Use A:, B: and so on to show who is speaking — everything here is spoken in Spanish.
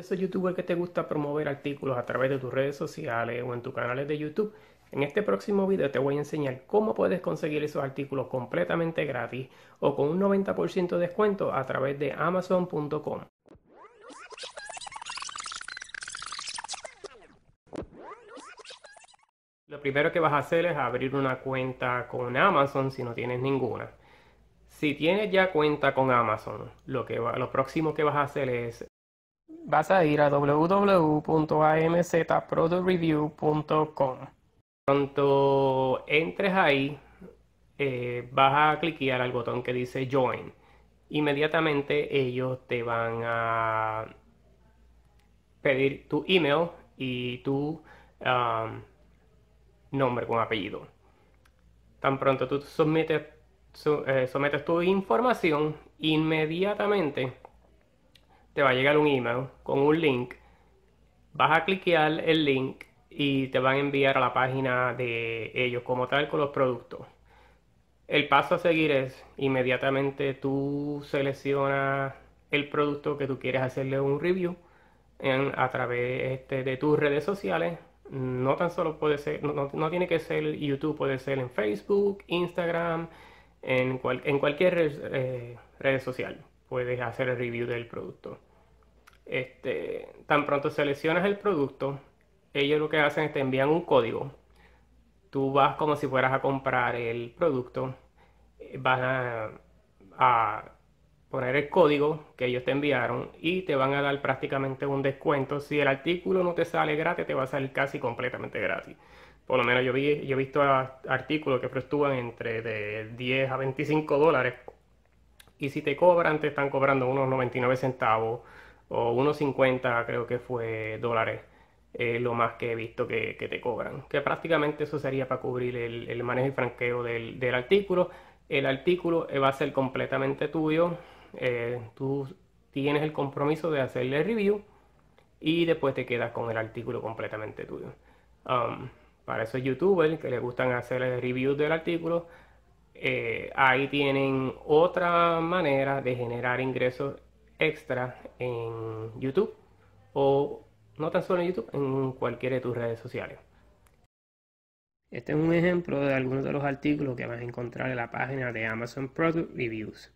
A: Esos youtubers que te gusta promover artículos a través de tus redes sociales o en tus canales de YouTube, en este próximo video te voy a enseñar cómo puedes conseguir esos artículos completamente gratis o con un 90% de descuento a través de amazon.com. Lo primero que vas a hacer es abrir una cuenta con Amazon si no tienes ninguna. Si tienes ya cuenta con Amazon, lo, que lo próximo que vas a hacer es vas a ir a www.amzproductreview.com. Cuando entres ahí, eh, vas a clicar al botón que dice Join. Inmediatamente ellos te van a pedir tu email y tu um, nombre con apellido. Tan pronto tú sometes, eh, sometes tu información, inmediatamente te va a llegar un email con un link. Vas a cliquear el link y te van a enviar a la página de ellos como tal con los productos. El paso a seguir es inmediatamente tú seleccionas el producto que tú quieres hacerle un review a través este, de tus redes sociales. No tan solo puede ser, no, tiene que ser YouTube, puede ser en Facebook, Instagram, en, cualquier eh, red social puedes hacer el review del producto. Este, tan pronto seleccionas el producto, ellos lo que hacen es te envían un código. Tú vas como si fueras a comprar el producto, eh, vas a, poner el código que ellos te enviaron y te van a dar prácticamente un descuento. Si el artículo no te sale gratis, te va a salir casi completamente gratis. Por lo menos yo, vi, yo he visto artículos que fluctúan entre de 10 a 25 dólares y si te cobran, te están cobrando unos 99 centavos o unos 50, creo que fue dólares, lo más que he visto que, te cobran. Que prácticamente eso sería para cubrir el, manejo y franqueo del, artículo. El artículo va a ser completamente tuyo. Eh, tú tienes el compromiso de hacerle review y después te quedas con el artículo completamente tuyo. Um, para esos youtubers que les gustan hacer el review del artículo, eh, ahí tienen otra manera de generar ingresos extra en YouTube o no tan solo en YouTube, en cualquiera de tus redes sociales. Este es un ejemplo de algunos de los artículos que vas a encontrar en la página de Amazon Product Reviews.